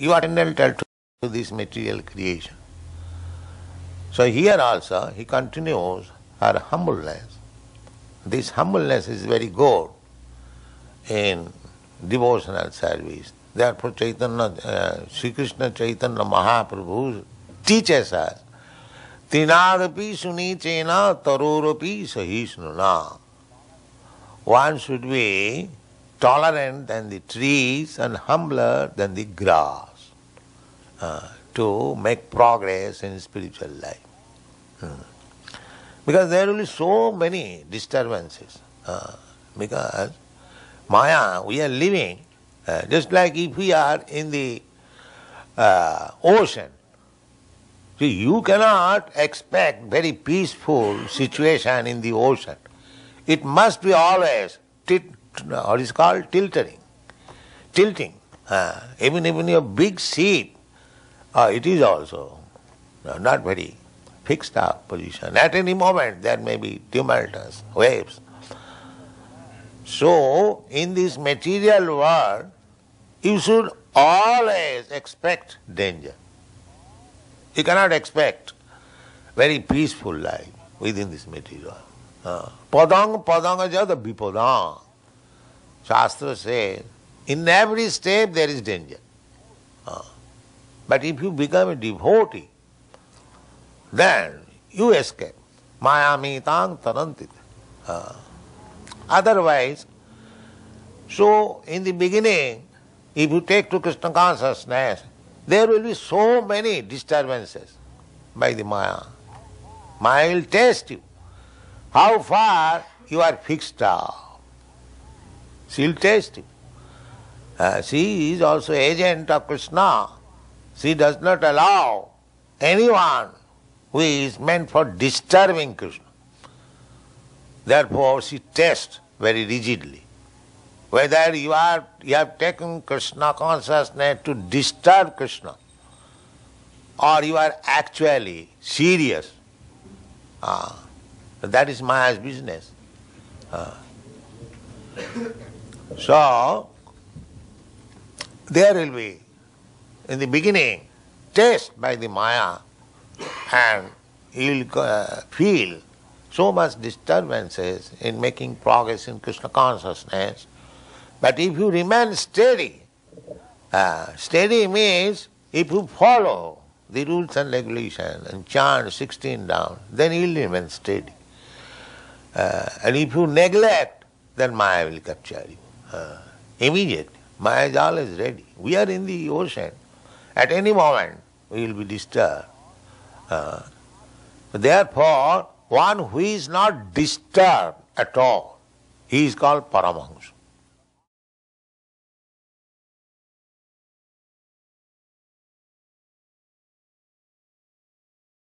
you are entitled to this material creation. So here also he continues her humbleness. This humbleness is very good in devotional service. Therefore Chaitanya, uh, Sri Krishna Chaitanya Mahaprabhu teaches us Tinadapi sunichena tarorapi sahisnuna. One should be tolerant than the trees and humbler than the grass uh, to make progress in spiritual life. Hmm. Because there will be so many disturbances. Uh, because Maya, we are living uh, just like if we are in the uh, ocean. See, you cannot expect very peaceful situation in the ocean. It must be always tit, what is called tilting. Tilting. Uh, even even your big ship, uh, it is also not very fixed up position. At any moment there may be tumultuous waves. So, in this material world, you should always expect danger. You cannot expect very peaceful life within this material. Padang padang jada vipadang. Shastra says, in every step there is danger. Uh, but if you become a devotee, then you escape. Mayami tang tarantit. Uh, otherwise, so in the beginning, if you take to Krishna consciousness, there will be so many disturbances by the Maya. Maya will test you. How far you are fixed up. She will test you. Uh, she is also agent of Krishna. She does not allow anyone who is meant for disturbing Krishna. Therefore, she tests very rigidly whether you are you have taken Krishna consciousness to disturb Krishna or you are actually serious. Ah, that is Maya's business. Ah. So there will be in the beginning test by the Maya and you will uh, feel so much disturbances in making progress in Krishna consciousness but if you remain steady, uh, steady means if you follow the rules and regulations and chant 16 down, then you will remain steady. Uh, and if you neglect, then Maya will capture you. Uh, immediately. Maya is always ready. We are in the ocean. At any moment, we will be disturbed. Uh, therefore, one who is not disturbed at all, he is called Paramahamsa.